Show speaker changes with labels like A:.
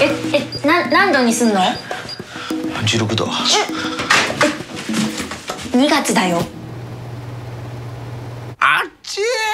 A: ええな何度にすんの
B: ？16度。
A: 2月だよ。
B: あっちー！